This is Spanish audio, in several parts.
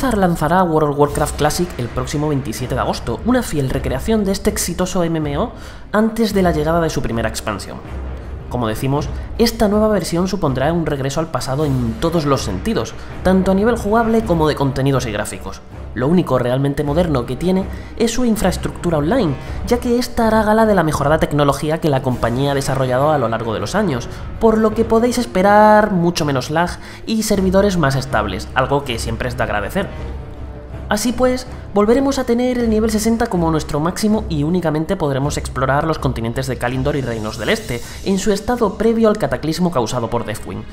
Blizzard lanzará World of Warcraft Classic el próximo 27 de agosto, una fiel recreación de este exitoso MMO antes de la llegada de su primera expansión. Como decimos, esta nueva versión supondrá un regreso al pasado en todos los sentidos, tanto a nivel jugable como de contenidos y gráficos. Lo único realmente moderno que tiene es su infraestructura online, ya que esta hará gala de la mejorada tecnología que la compañía ha desarrollado a lo largo de los años, por lo que podéis esperar mucho menos lag y servidores más estables, algo que siempre es de agradecer. Así pues, volveremos a tener el nivel 60 como nuestro máximo y únicamente podremos explorar los continentes de Kalindor y Reinos del Este, en su estado previo al cataclismo causado por Deathwing.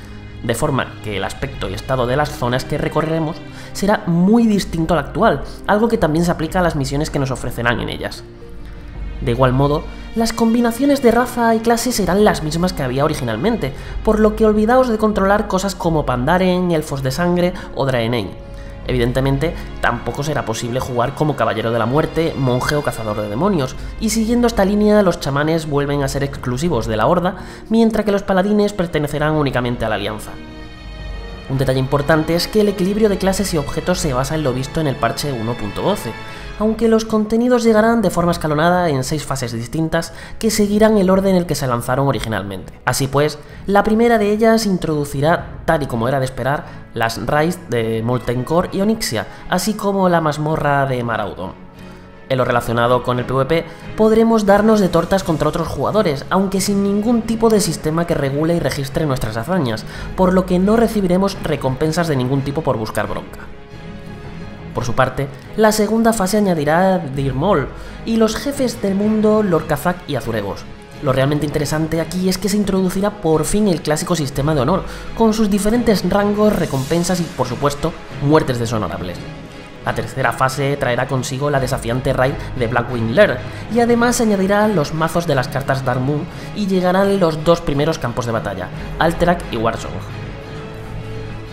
De forma que el aspecto y estado de las zonas que recorreremos será muy distinto al actual, algo que también se aplica a las misiones que nos ofrecerán en ellas. De igual modo, las combinaciones de raza y clase serán las mismas que había originalmente, por lo que olvidaos de controlar cosas como Pandaren, Elfos de Sangre o Draenei Evidentemente, tampoco será posible jugar como Caballero de la Muerte, monje o cazador de demonios, y siguiendo esta línea los chamanes vuelven a ser exclusivos de la Horda, mientras que los paladines pertenecerán únicamente a la Alianza. Un detalle importante es que el equilibrio de clases y objetos se basa en lo visto en el parche 1.12, aunque los contenidos llegarán de forma escalonada en seis fases distintas que seguirán el orden en el que se lanzaron originalmente. Así pues, la primera de ellas introducirá, tal y como era de esperar, las raids de Molten Core y Onyxia, así como la mazmorra de Maraudon. En lo relacionado con el PvP, podremos darnos de tortas contra otros jugadores, aunque sin ningún tipo de sistema que regule y registre nuestras hazañas, por lo que no recibiremos recompensas de ningún tipo por buscar bronca. Por su parte, la segunda fase añadirá Dirmol y los jefes del mundo Lorkazak y Azuregos. Lo realmente interesante aquí es que se introducirá por fin el clásico sistema de honor, con sus diferentes rangos, recompensas y, por supuesto, muertes deshonorables. La tercera fase traerá consigo la desafiante raid de Blackwing Lair, y además añadirá los mazos de las cartas Dark Moon y llegarán los dos primeros campos de batalla, Alterac y Warsong.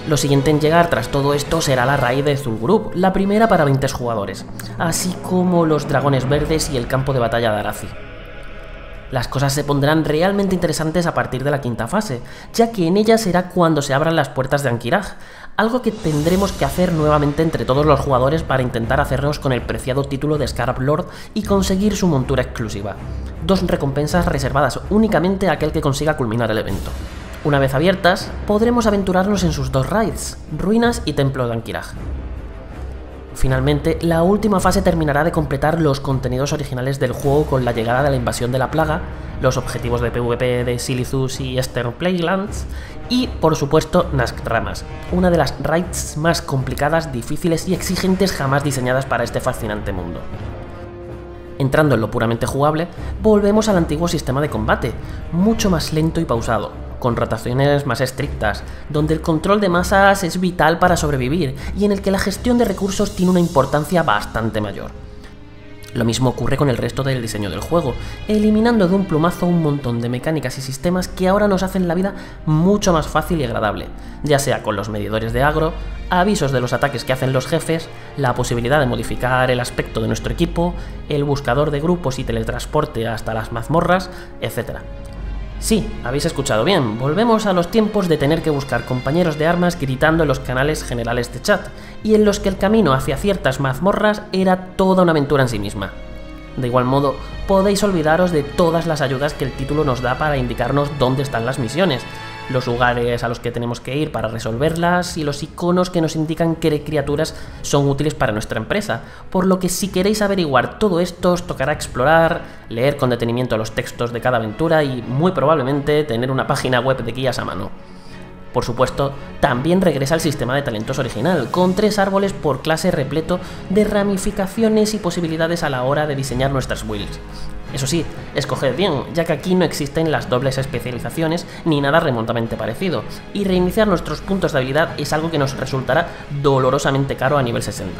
Lo siguiente en llegar tras todo esto será la raíz de Zul'Gurub, la primera para 20 jugadores, así como los dragones verdes y el campo de batalla de Arazi. Las cosas se pondrán realmente interesantes a partir de la quinta fase, ya que en ella será cuando se abran las puertas de Ankiraj, algo que tendremos que hacer nuevamente entre todos los jugadores para intentar hacernos con el preciado título de Scarab Lord y conseguir su montura exclusiva. Dos recompensas reservadas únicamente a aquel que consiga culminar el evento. Una vez abiertas, podremos aventurarnos en sus dos raids, Ruinas y Templo de Ankiraj. Finalmente, la última fase terminará de completar los contenidos originales del juego con la llegada de la invasión de la plaga, los objetivos de PvP de Silithus y Eastern Playlands, y, por supuesto, Naskramas, una de las raids más complicadas, difíciles y exigentes jamás diseñadas para este fascinante mundo. Entrando en lo puramente jugable, volvemos al antiguo sistema de combate, mucho más lento y pausado, con rotaciones más estrictas, donde el control de masas es vital para sobrevivir y en el que la gestión de recursos tiene una importancia bastante mayor. Lo mismo ocurre con el resto del diseño del juego, eliminando de un plumazo un montón de mecánicas y sistemas que ahora nos hacen la vida mucho más fácil y agradable, ya sea con los medidores de agro, avisos de los ataques que hacen los jefes, la posibilidad de modificar el aspecto de nuestro equipo, el buscador de grupos y teletransporte hasta las mazmorras, etc. Sí, habéis escuchado bien, volvemos a los tiempos de tener que buscar compañeros de armas gritando en los canales generales de chat, y en los que el camino hacia ciertas mazmorras era toda una aventura en sí misma. De igual modo, podéis olvidaros de todas las ayudas que el título nos da para indicarnos dónde están las misiones, los lugares a los que tenemos que ir para resolverlas y los iconos que nos indican qué criaturas son útiles para nuestra empresa. Por lo que si queréis averiguar todo esto os tocará explorar, leer con detenimiento los textos de cada aventura y muy probablemente tener una página web de guías a mano. Por supuesto, también regresa el sistema de talentos original, con tres árboles por clase repleto de ramificaciones y posibilidades a la hora de diseñar nuestras builds. Eso sí, escoged bien, ya que aquí no existen las dobles especializaciones ni nada remotamente parecido, y reiniciar nuestros puntos de habilidad es algo que nos resultará dolorosamente caro a nivel 60.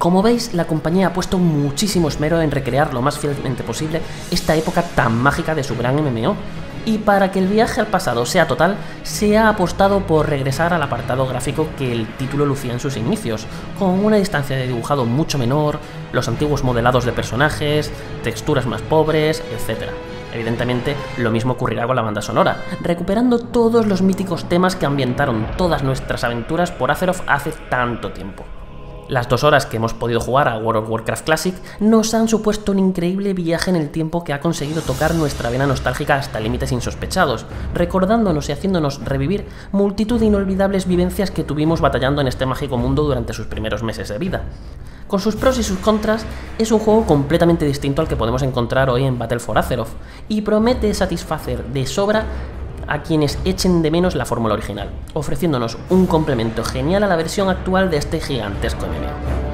Como veis, la compañía ha puesto muchísimo esmero en recrear lo más fielmente posible esta época tan mágica de su gran MMO, y para que el viaje al pasado sea total, se ha apostado por regresar al apartado gráfico que el título lucía en sus inicios, con una distancia de dibujado mucho menor, los antiguos modelados de personajes, texturas más pobres, etc. Evidentemente, lo mismo ocurrirá con la banda sonora, recuperando todos los míticos temas que ambientaron todas nuestras aventuras por Azeroth hace tanto tiempo. Las dos horas que hemos podido jugar a World of Warcraft Classic nos han supuesto un increíble viaje en el tiempo que ha conseguido tocar nuestra vena nostálgica hasta límites insospechados, recordándonos y haciéndonos revivir multitud de inolvidables vivencias que tuvimos batallando en este mágico mundo durante sus primeros meses de vida. Con sus pros y sus contras, es un juego completamente distinto al que podemos encontrar hoy en Battle for Azeroth, y promete satisfacer de sobra a quienes echen de menos la fórmula original, ofreciéndonos un complemento genial a la versión actual de este gigantesco MMO.